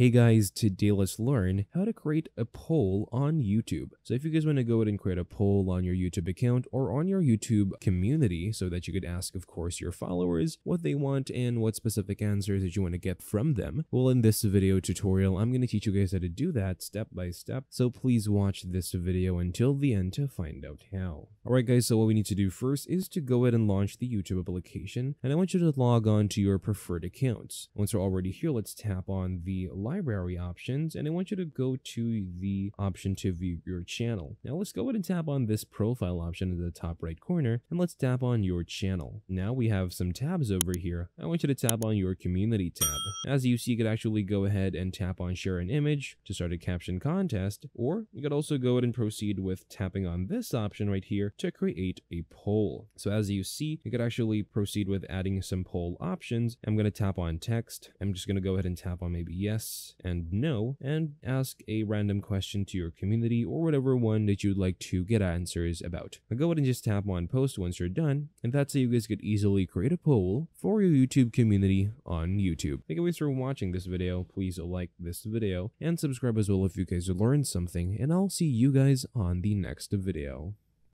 Hey guys, today let's learn how to create a poll on YouTube. So if you guys want to go ahead and create a poll on your YouTube account or on your YouTube community so that you could ask, of course, your followers what they want and what specific answers that you want to get from them. Well, in this video tutorial, I'm going to teach you guys how to do that step by step. So please watch this video until the end to find out how. Alright guys, so what we need to do first is to go ahead and launch the YouTube application. And I want you to log on to your preferred accounts. Once you're already here, let's tap on the library options and I want you to go to the option to view your channel. Now let's go ahead and tap on this profile option in the top right corner and let's tap on your channel. Now we have some tabs over here. I want you to tap on your community tab. As you see, you could actually go ahead and tap on share an image to start a caption contest or you could also go ahead and proceed with tapping on this option right here to create a poll. So as you see, you could actually proceed with adding some poll options. I'm going to tap on text. I'm just going to go ahead and tap on maybe yes and no and ask a random question to your community or whatever one that you'd like to get answers about. Now go ahead and just tap on post once you're done and that's how you guys could easily create a poll for your YouTube community on YouTube. Thank you guys for watching this video. Please like this video and subscribe as well if you guys learned something and I'll see you guys on the next video.